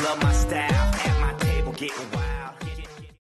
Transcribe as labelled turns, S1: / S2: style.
S1: love my style.